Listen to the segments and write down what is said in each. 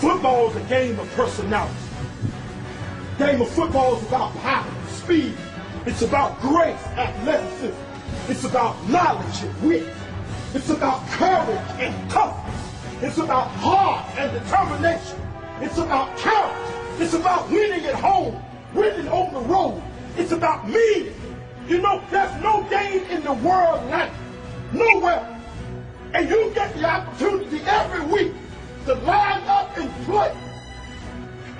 Football is a game of personality. Game of football is about power, speed. It's about grace, athleticism. It's about knowledge and wit. It's about courage and toughness. It's about heart and determination. It's about character. It's about winning at home, winning on the road. It's about meaning. You know, there's no game in the world like. Nowhere. And you get the opportunity every week to line up and.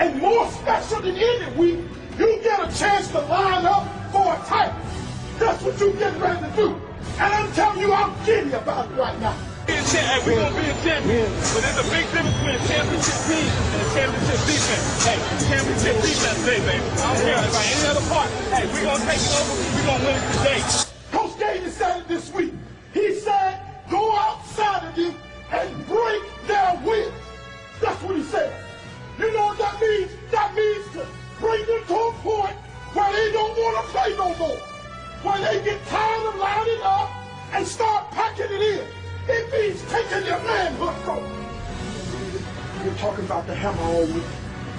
And more special than any week, you get a chance to line up for a title. That's what you get ready to do. And I'm telling you, I'm giddy about it right now. Hey, we gonna be a champion. But there's a big difference between a championship team and a championship defense. Hey, championship defense baby. I don't care about any other part. Hey, we gonna take it over. we're gonna win it today. Where they don't want to play no more. Where they get tired of lining up and start packing it in. It means taking your manhood from. We've been talking about the hammer all week.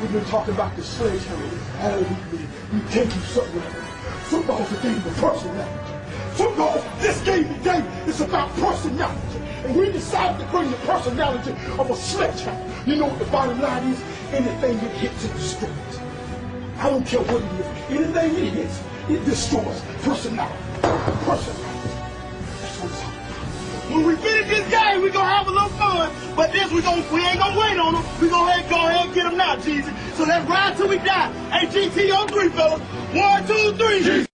We've been talking about the sledgehammer all week. We, we tell you something. Football's a game of personality. Football, this game today is about personality. And we decided to bring the personality of a sledgehammer. You know what the bottom line is? Anything it hits, it destroys. I don't care what it is. Anything it hits, it destroys. Personality. Personality. When we finish this game, we're gonna have a little fun. But this we gonna we ain't gonna wait on them. We gonna head, go ahead and get them now, Jesus. So let's ride till we die. Hey, GT on three, fellas. One, two, three.